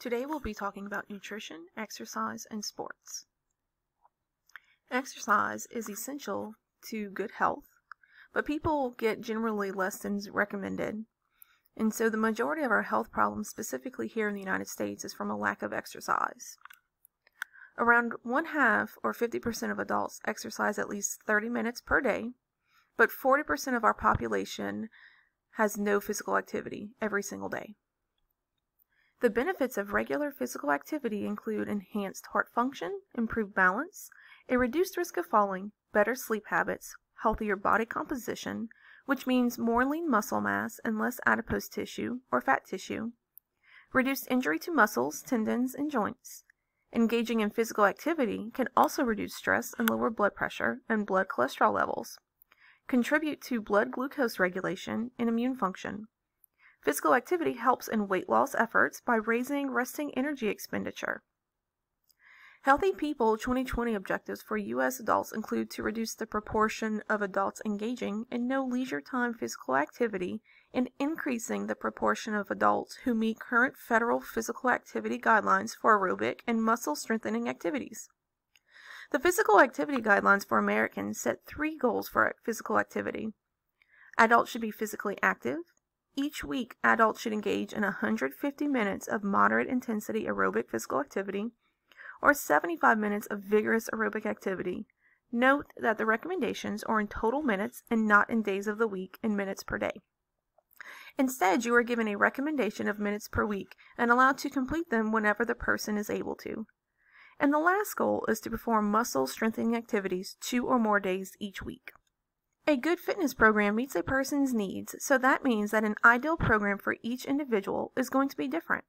Today we'll be talking about nutrition, exercise, and sports. Exercise is essential to good health, but people get generally less than recommended. And so the majority of our health problems, specifically here in the United States, is from a lack of exercise. Around one half or 50% of adults exercise at least 30 minutes per day, but 40% of our population has no physical activity every single day. The benefits of regular physical activity include enhanced heart function, improved balance, a reduced risk of falling, better sleep habits, healthier body composition, which means more lean muscle mass and less adipose tissue or fat tissue, reduced injury to muscles, tendons, and joints. Engaging in physical activity can also reduce stress and lower blood pressure and blood cholesterol levels, contribute to blood glucose regulation and immune function, Physical activity helps in weight loss efforts by raising resting energy expenditure. Healthy People 2020 objectives for U.S. adults include to reduce the proportion of adults engaging in no leisure time physical activity and increasing the proportion of adults who meet current federal physical activity guidelines for aerobic and muscle strengthening activities. The physical activity guidelines for Americans set three goals for physical activity. Adults should be physically active, each week, adults should engage in 150 minutes of moderate intensity aerobic physical activity or 75 minutes of vigorous aerobic activity. Note that the recommendations are in total minutes and not in days of the week and minutes per day. Instead, you are given a recommendation of minutes per week and allowed to complete them whenever the person is able to. And the last goal is to perform muscle strengthening activities two or more days each week. A good fitness program meets a person's needs, so that means that an ideal program for each individual is going to be different.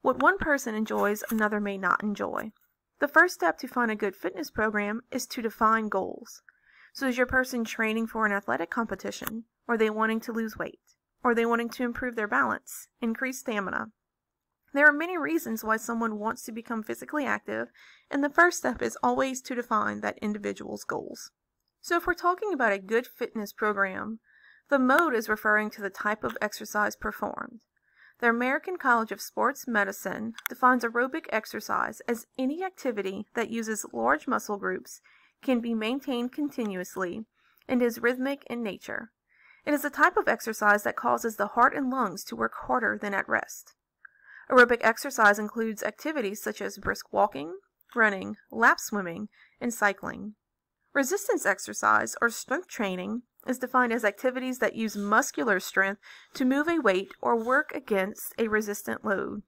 What one person enjoys, another may not enjoy. The first step to find a good fitness program is to define goals. So is your person training for an athletic competition? Are they wanting to lose weight? Are they wanting to improve their balance, increase stamina? There are many reasons why someone wants to become physically active, and the first step is always to define that individual's goals. So if we're talking about a good fitness program, the mode is referring to the type of exercise performed. The American College of Sports Medicine defines aerobic exercise as any activity that uses large muscle groups, can be maintained continuously, and is rhythmic in nature. It is a type of exercise that causes the heart and lungs to work harder than at rest. Aerobic exercise includes activities such as brisk walking, running, lap swimming, and cycling. Resistance exercise, or strength training, is defined as activities that use muscular strength to move a weight or work against a resistant load.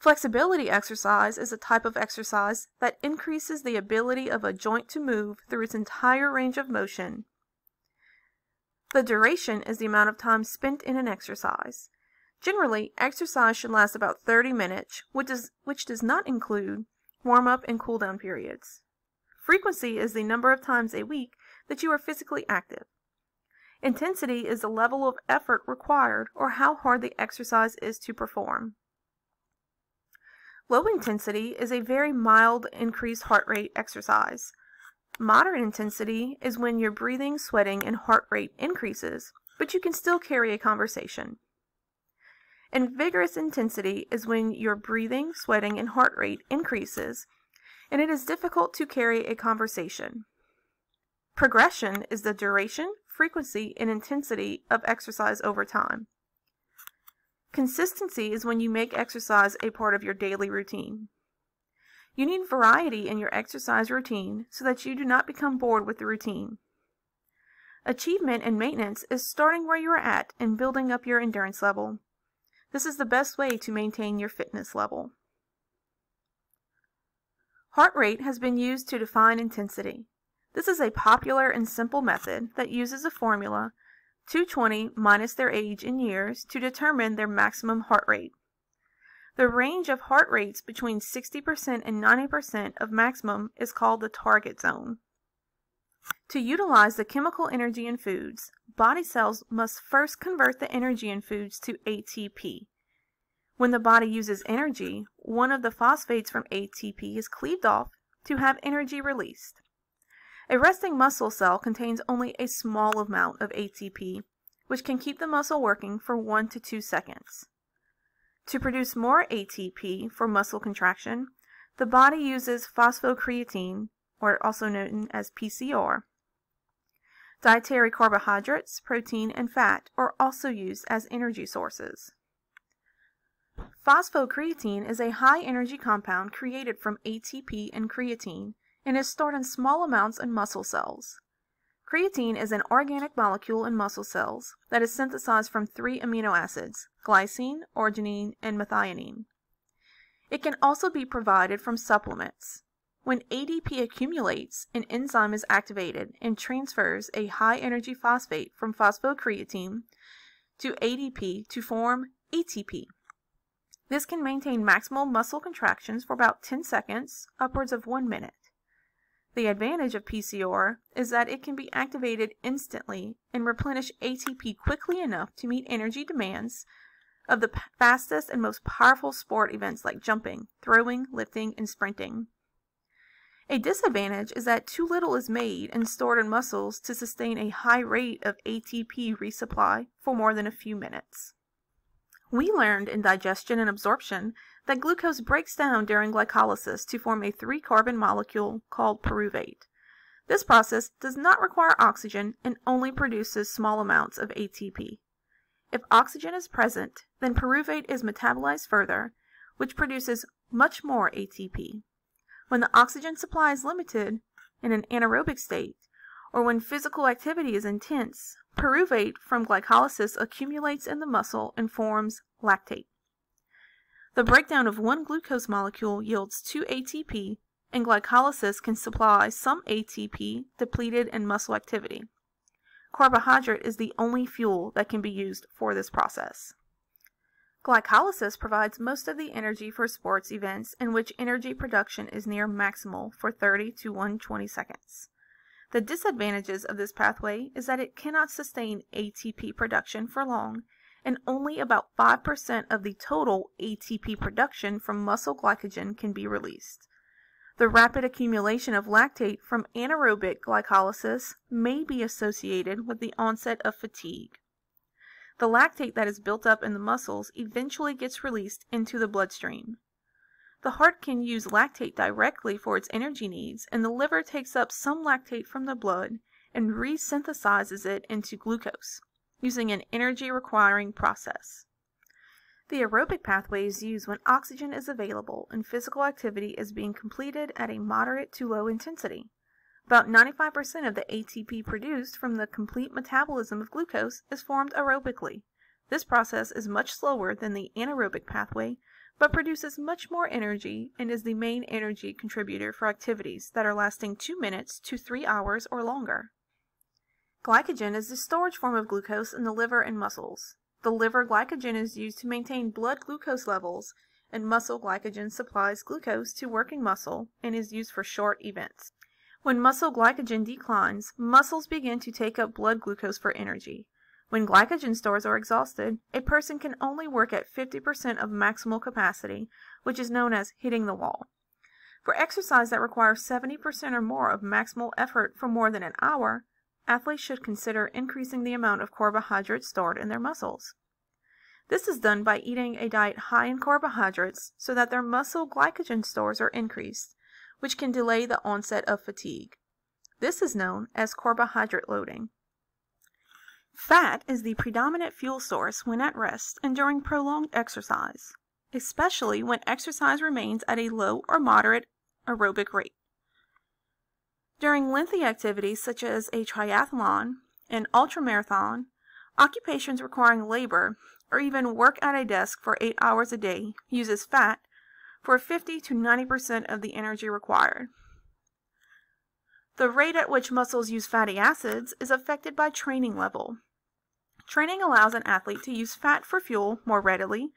Flexibility exercise is a type of exercise that increases the ability of a joint to move through its entire range of motion. The duration is the amount of time spent in an exercise. Generally, exercise should last about 30 minutes, which does, which does not include warm up and cool down periods. Frequency is the number of times a week that you are physically active. Intensity is the level of effort required or how hard the exercise is to perform. Low intensity is a very mild increased heart rate exercise. Moderate intensity is when your breathing, sweating, and heart rate increases, but you can still carry a conversation. And vigorous intensity is when your breathing, sweating, and heart rate increases, and it is difficult to carry a conversation. Progression is the duration, frequency, and intensity of exercise over time. Consistency is when you make exercise a part of your daily routine. You need variety in your exercise routine so that you do not become bored with the routine. Achievement and maintenance is starting where you are at and building up your endurance level. This is the best way to maintain your fitness level. Heart rate has been used to define intensity. This is a popular and simple method that uses a formula 220 minus their age in years to determine their maximum heart rate. The range of heart rates between 60% and 90% of maximum is called the target zone. To utilize the chemical energy in foods, body cells must first convert the energy in foods to ATP. When the body uses energy, one of the phosphates from ATP is cleaved off to have energy released. A resting muscle cell contains only a small amount of ATP, which can keep the muscle working for 1 to 2 seconds. To produce more ATP for muscle contraction, the body uses phosphocreatine, or also known as PCr. Dietary carbohydrates, protein, and fat are also used as energy sources. Phosphocreatine is a high energy compound created from ATP and creatine and is stored in small amounts in muscle cells. Creatine is an organic molecule in muscle cells that is synthesized from three amino acids, glycine, arginine, and methionine. It can also be provided from supplements. When ADP accumulates, an enzyme is activated and transfers a high energy phosphate from phosphocreatine to ADP to form ATP. This can maintain maximal muscle contractions for about 10 seconds, upwards of 1 minute. The advantage of PCr is that it can be activated instantly and replenish ATP quickly enough to meet energy demands of the fastest and most powerful sport events like jumping, throwing, lifting, and sprinting. A disadvantage is that too little is made and stored in muscles to sustain a high rate of ATP resupply for more than a few minutes. We learned in digestion and absorption that glucose breaks down during glycolysis to form a three-carbon molecule called pyruvate. This process does not require oxygen and only produces small amounts of ATP. If oxygen is present, then pyruvate is metabolized further, which produces much more ATP. When the oxygen supply is limited in an anaerobic state, or when physical activity is intense, pyruvate from glycolysis accumulates in the muscle and forms lactate. The breakdown of one glucose molecule yields 2 ATP, and glycolysis can supply some ATP depleted in muscle activity. Carbohydrate is the only fuel that can be used for this process. Glycolysis provides most of the energy for sports events in which energy production is near maximal for 30 to 120 seconds. The disadvantages of this pathway is that it cannot sustain ATP production for long, and only about 5% of the total ATP production from muscle glycogen can be released. The rapid accumulation of lactate from anaerobic glycolysis may be associated with the onset of fatigue. The lactate that is built up in the muscles eventually gets released into the bloodstream. The heart can use lactate directly for its energy needs, and the liver takes up some lactate from the blood and resynthesizes it into glucose, using an energy requiring process. The aerobic pathway is used when oxygen is available and physical activity is being completed at a moderate to low intensity. About 95% of the ATP produced from the complete metabolism of glucose is formed aerobically. This process is much slower than the anaerobic pathway, but produces much more energy and is the main energy contributor for activities that are lasting 2 minutes to 3 hours or longer. Glycogen is the storage form of glucose in the liver and muscles. The liver glycogen is used to maintain blood glucose levels, and muscle glycogen supplies glucose to working muscle and is used for short events. When muscle glycogen declines, muscles begin to take up blood glucose for energy. When glycogen stores are exhausted, a person can only work at 50% of maximal capacity, which is known as hitting the wall. For exercise that requires 70% or more of maximal effort for more than an hour, athletes should consider increasing the amount of carbohydrates stored in their muscles. This is done by eating a diet high in carbohydrates so that their muscle glycogen stores are increased which can delay the onset of fatigue. This is known as carbohydrate loading. Fat is the predominant fuel source when at rest and during prolonged exercise, especially when exercise remains at a low or moderate aerobic rate. During lengthy activities such as a triathlon, an ultramarathon, occupations requiring labor, or even work at a desk for 8 hours a day uses fat for 50 to 90% of the energy required. The rate at which muscles use fatty acids is affected by training level. Training allows an athlete to use fat for fuel more readily,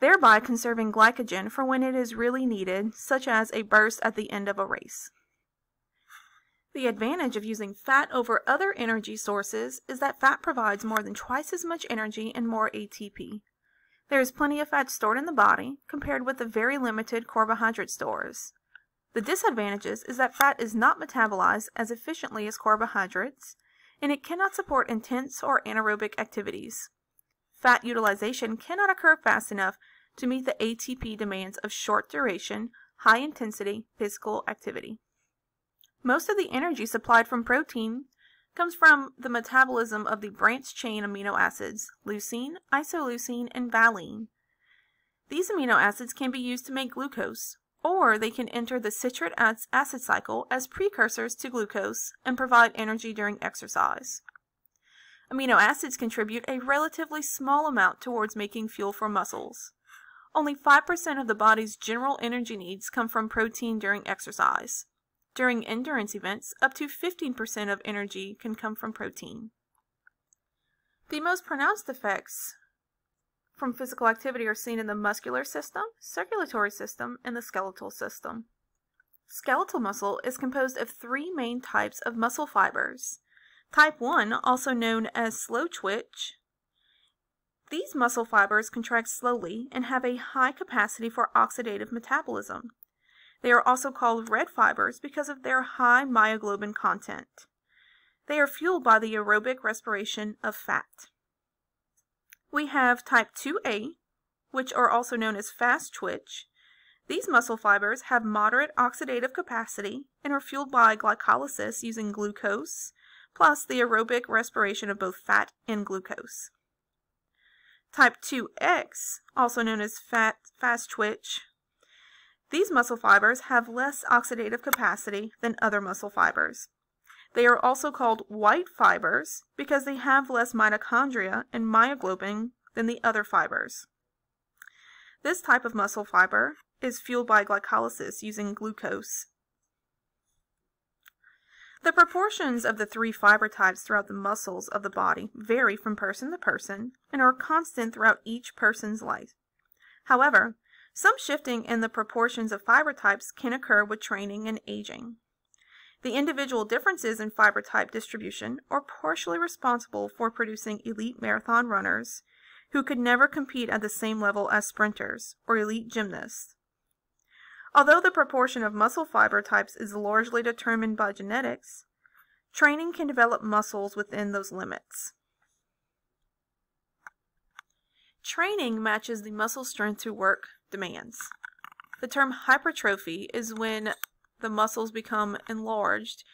thereby conserving glycogen for when it is really needed, such as a burst at the end of a race. The advantage of using fat over other energy sources is that fat provides more than twice as much energy and more ATP. There is plenty of fat stored in the body compared with the very limited carbohydrate stores. The disadvantages is that fat is not metabolized as efficiently as carbohydrates, and it cannot support intense or anaerobic activities. Fat utilization cannot occur fast enough to meet the ATP demands of short duration, high intensity physical activity. Most of the energy supplied from protein comes from the metabolism of the branched chain amino acids leucine, isoleucine, and valine. These amino acids can be used to make glucose, or they can enter the citric acid cycle as precursors to glucose and provide energy during exercise. Amino acids contribute a relatively small amount towards making fuel for muscles. Only 5% of the body's general energy needs come from protein during exercise. During endurance events, up to 15% of energy can come from protein. The most pronounced effects from physical activity are seen in the muscular system, circulatory system, and the skeletal system. Skeletal muscle is composed of three main types of muscle fibers. Type 1, also known as slow twitch, these muscle fibers contract slowly and have a high capacity for oxidative metabolism. They are also called red fibers because of their high myoglobin content. They are fueled by the aerobic respiration of fat. We have type 2A, which are also known as fast twitch. These muscle fibers have moderate oxidative capacity and are fueled by glycolysis using glucose, plus the aerobic respiration of both fat and glucose. Type 2X, also known as fat, fast twitch, these muscle fibers have less oxidative capacity than other muscle fibers. They are also called white fibers because they have less mitochondria and myoglobin than the other fibers. This type of muscle fiber is fueled by glycolysis using glucose the proportions of the three fiber types throughout the muscles of the body vary from person to person and are constant throughout each person's life. However, some shifting in the proportions of fiber types can occur with training and aging. The individual differences in fiber type distribution are partially responsible for producing elite marathon runners who could never compete at the same level as sprinters or elite gymnasts Although the proportion of muscle fiber types is largely determined by genetics, training can develop muscles within those limits. Training matches the muscle strength to work demands. The term hypertrophy is when the muscles become enlarged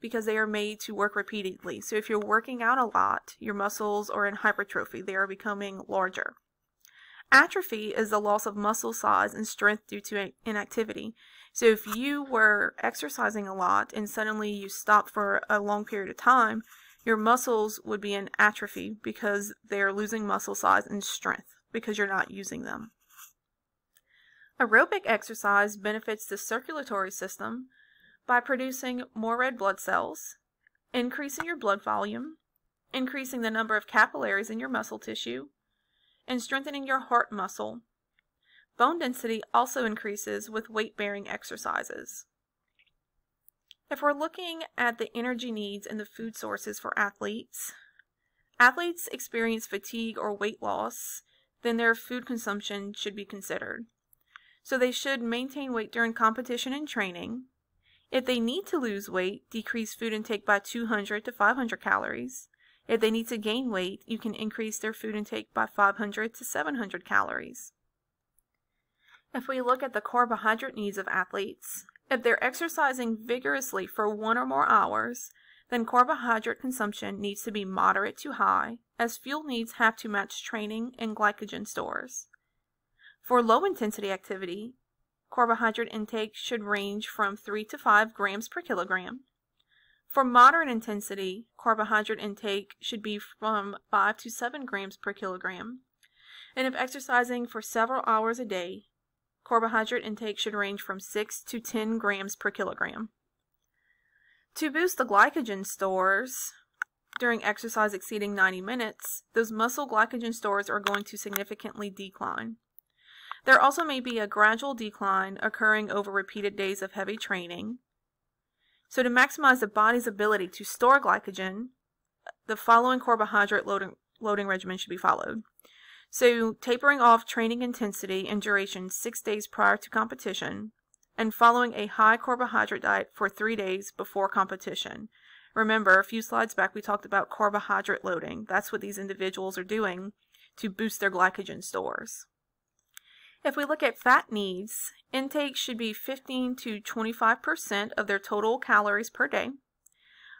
because they are made to work repeatedly. So if you're working out a lot, your muscles are in hypertrophy. They are becoming larger. Atrophy is the loss of muscle size and strength due to inactivity. So if you were exercising a lot and suddenly you stop for a long period of time, your muscles would be in atrophy because they're losing muscle size and strength because you're not using them. Aerobic exercise benefits the circulatory system by producing more red blood cells, increasing your blood volume, increasing the number of capillaries in your muscle tissue, and strengthening your heart muscle. Bone density also increases with weight-bearing exercises. If we're looking at the energy needs and the food sources for athletes, athletes experience fatigue or weight loss, then their food consumption should be considered. So they should maintain weight during competition and training. If they need to lose weight, decrease food intake by 200 to 500 calories. If they need to gain weight, you can increase their food intake by 500 to 700 calories. If we look at the carbohydrate needs of athletes, if they're exercising vigorously for one or more hours, then carbohydrate consumption needs to be moderate to high, as fuel needs have to match training and glycogen stores. For low intensity activity, carbohydrate intake should range from 3 to 5 grams per kilogram, for moderate intensity, carbohydrate intake should be from 5 to 7 grams per kilogram. And if exercising for several hours a day, carbohydrate intake should range from 6 to 10 grams per kilogram. To boost the glycogen stores during exercise exceeding 90 minutes, those muscle glycogen stores are going to significantly decline. There also may be a gradual decline occurring over repeated days of heavy training, so to maximize the body's ability to store glycogen, the following carbohydrate loading, loading regimen should be followed. So tapering off training intensity and duration six days prior to competition, and following a high carbohydrate diet for three days before competition. Remember, a few slides back we talked about carbohydrate loading. That's what these individuals are doing to boost their glycogen stores. If we look at fat needs, intake should be 15 to 25% of their total calories per day.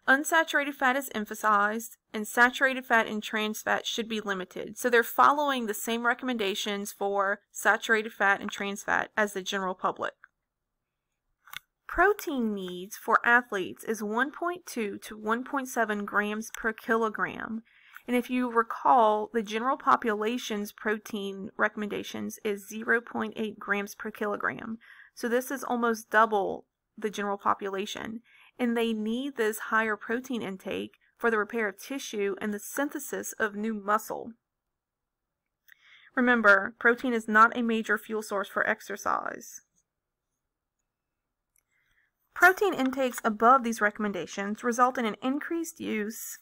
Unsaturated fat is emphasized, and saturated fat and trans fat should be limited. So they're following the same recommendations for saturated fat and trans fat as the general public. Protein needs for athletes is 1.2 to 1.7 grams per kilogram. And if you recall, the general population's protein recommendations is 0.8 grams per kilogram. So this is almost double the general population. And they need this higher protein intake for the repair of tissue and the synthesis of new muscle. Remember, protein is not a major fuel source for exercise. Protein intakes above these recommendations result in an increased use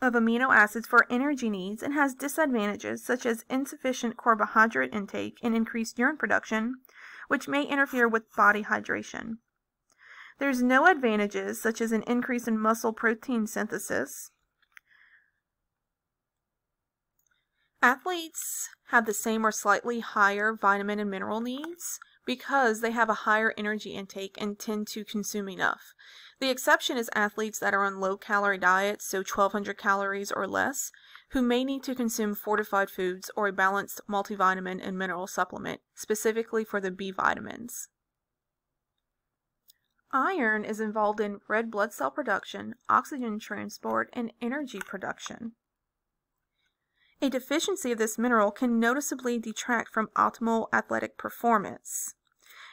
of amino acids for energy needs and has disadvantages such as insufficient carbohydrate intake and increased urine production, which may interfere with body hydration. There's no advantages such as an increase in muscle protein synthesis. Athletes have the same or slightly higher vitamin and mineral needs, because they have a higher energy intake and tend to consume enough. The exception is athletes that are on low calorie diets, so 1200 calories or less, who may need to consume fortified foods or a balanced multivitamin and mineral supplement, specifically for the B vitamins. Iron is involved in red blood cell production, oxygen transport, and energy production. A deficiency of this mineral can noticeably detract from optimal athletic performance,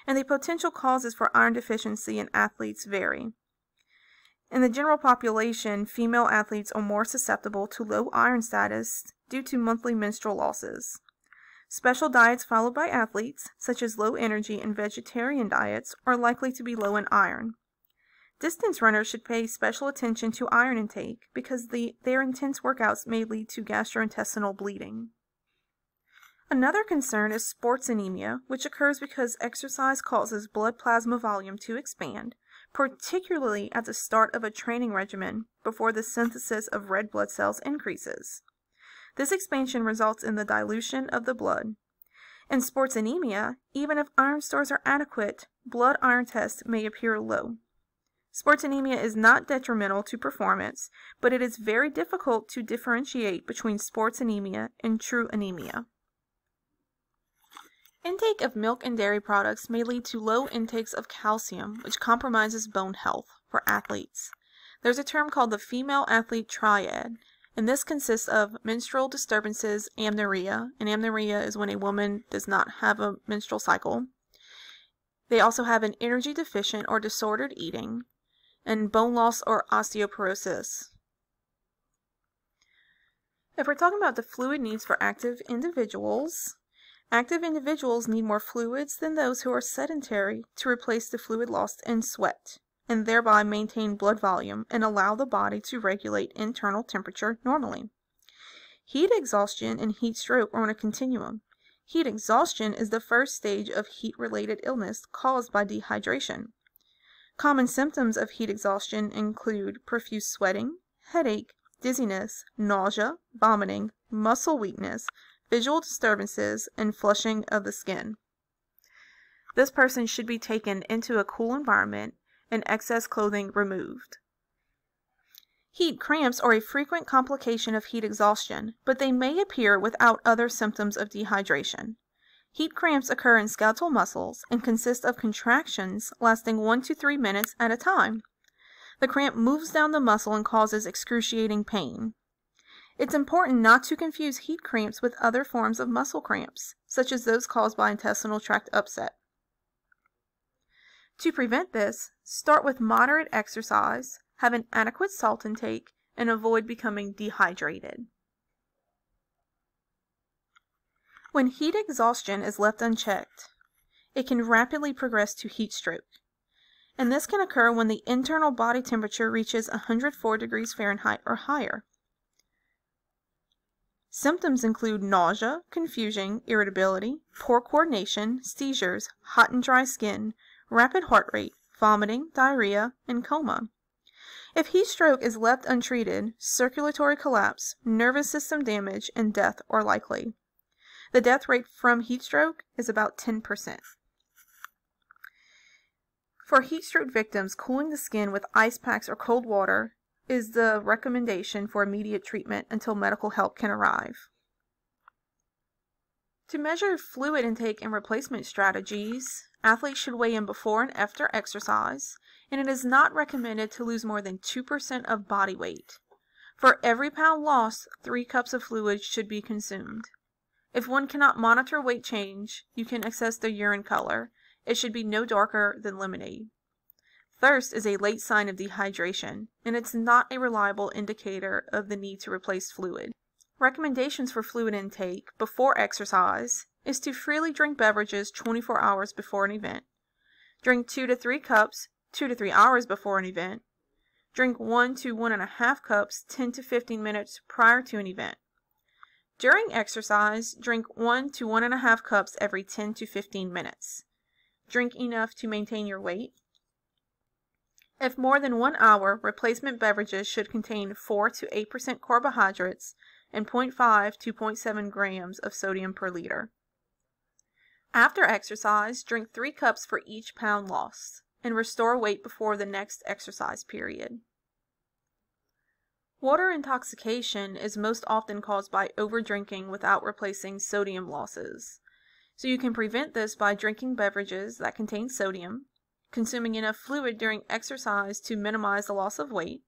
and the potential causes for iron deficiency in athletes vary. In the general population, female athletes are more susceptible to low iron status due to monthly menstrual losses. Special diets followed by athletes, such as low energy and vegetarian diets, are likely to be low in iron. Distance runners should pay special attention to iron intake because the, their intense workouts may lead to gastrointestinal bleeding. Another concern is sports anemia, which occurs because exercise causes blood plasma volume to expand, particularly at the start of a training regimen before the synthesis of red blood cells increases. This expansion results in the dilution of the blood. In sports anemia, even if iron stores are adequate, blood iron tests may appear low. Sports anemia is not detrimental to performance, but it is very difficult to differentiate between sports anemia and true anemia. Intake of milk and dairy products may lead to low intakes of calcium, which compromises bone health for athletes. There's a term called the female athlete triad, and this consists of menstrual disturbances, amenorrhea, and amenorrhea is when a woman does not have a menstrual cycle. They also have an energy deficient or disordered eating, and bone loss or osteoporosis. If we're talking about the fluid needs for active individuals, active individuals need more fluids than those who are sedentary to replace the fluid lost in sweat, and thereby maintain blood volume and allow the body to regulate internal temperature normally. Heat exhaustion and heat stroke are on a continuum. Heat exhaustion is the first stage of heat related illness caused by dehydration. Common symptoms of heat exhaustion include profuse sweating, headache, dizziness, nausea, vomiting, muscle weakness, visual disturbances, and flushing of the skin. This person should be taken into a cool environment and excess clothing removed. Heat cramps are a frequent complication of heat exhaustion, but they may appear without other symptoms of dehydration. Heat cramps occur in skeletal muscles and consist of contractions lasting 1 to 3 minutes at a time. The cramp moves down the muscle and causes excruciating pain. It's important not to confuse heat cramps with other forms of muscle cramps, such as those caused by intestinal tract upset. To prevent this, start with moderate exercise, have an adequate salt intake, and avoid becoming dehydrated. When heat exhaustion is left unchecked, it can rapidly progress to heat stroke. And this can occur when the internal body temperature reaches 104 degrees Fahrenheit or higher. Symptoms include nausea, confusion, irritability, poor coordination, seizures, hot and dry skin, rapid heart rate, vomiting, diarrhea, and coma. If heat stroke is left untreated, circulatory collapse, nervous system damage, and death are likely. The death rate from heat stroke is about 10%. For heat stroke victims, cooling the skin with ice packs or cold water is the recommendation for immediate treatment until medical help can arrive. To measure fluid intake and replacement strategies, athletes should weigh in before and after exercise, and it is not recommended to lose more than 2% of body weight. For every pound lost, 3 cups of fluid should be consumed. If one cannot monitor weight change, you can assess the urine color. It should be no darker than lemonade. Thirst is a late sign of dehydration, and it's not a reliable indicator of the need to replace fluid. Recommendations for fluid intake before exercise is to freely drink beverages 24 hours before an event. Drink 2 to 3 cups 2 to 3 hours before an event. Drink 1 to 1.5 cups 10 to 15 minutes prior to an event. During exercise, drink 1 to 1.5 cups every 10 to 15 minutes. Drink enough to maintain your weight. If more than one hour, replacement beverages should contain 4 to 8% carbohydrates and 0.5 to 0.7 grams of sodium per liter. After exercise, drink 3 cups for each pound lost and restore weight before the next exercise period. Water intoxication is most often caused by overdrinking without replacing sodium losses. So you can prevent this by drinking beverages that contain sodium, consuming enough fluid during exercise to minimize the loss of weight,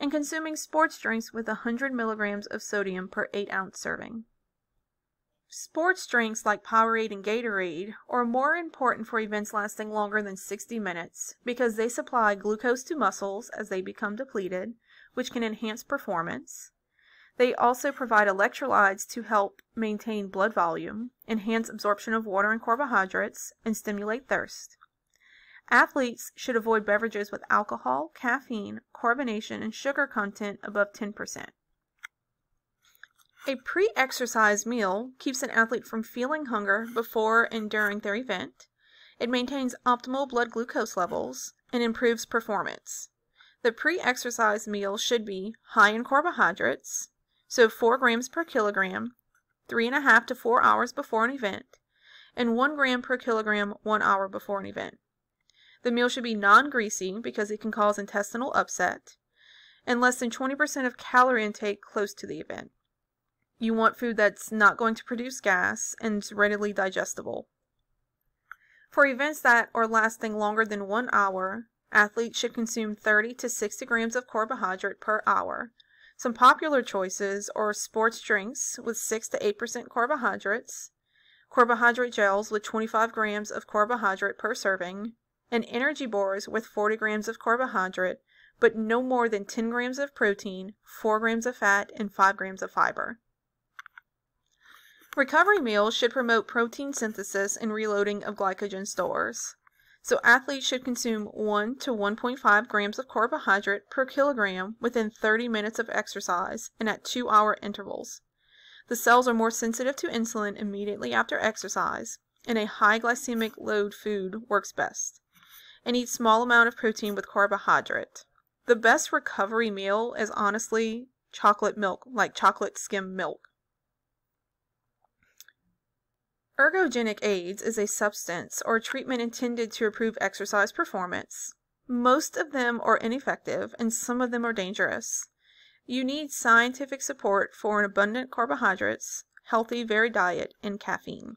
and consuming sports drinks with 100 milligrams of sodium per 8 ounce serving. Sports drinks like Powerade and Gatorade are more important for events lasting longer than 60 minutes because they supply glucose to muscles as they become depleted, which can enhance performance. They also provide electrolytes to help maintain blood volume, enhance absorption of water and carbohydrates, and stimulate thirst. Athletes should avoid beverages with alcohol, caffeine, carbonation, and sugar content above 10%. A pre exercise meal keeps an athlete from feeling hunger before and during their event. It maintains optimal blood glucose levels and improves performance. The pre exercise meal should be high in carbohydrates, so 4 grams per kilogram, 3.5 to 4 hours before an event, and 1 gram per kilogram 1 hour before an event. The meal should be non-greasy because it can cause intestinal upset, and less than 20% of calorie intake close to the event. You want food that's not going to produce gas and readily digestible. For events that are lasting longer than one hour, athletes should consume 30 to 60 grams of carbohydrate per hour. Some popular choices are sports drinks with 6 to 8% carbohydrates, carbohydrate gels with 25 grams of carbohydrate per serving, and energy bars with 40 grams of carbohydrate, but no more than 10 grams of protein, 4 grams of fat, and 5 grams of fiber. Recovery meals should promote protein synthesis and reloading of glycogen stores. So athletes should consume 1 to 1.5 grams of carbohydrate per kilogram within 30 minutes of exercise and at 2 hour intervals. The cells are more sensitive to insulin immediately after exercise, and a high glycemic load food works best and eat small amount of protein with carbohydrate. The best recovery meal is honestly chocolate milk, like chocolate skim milk. Ergogenic aids is a substance or treatment intended to improve exercise performance. Most of them are ineffective and some of them are dangerous. You need scientific support for an abundant carbohydrates, healthy varied diet, and caffeine.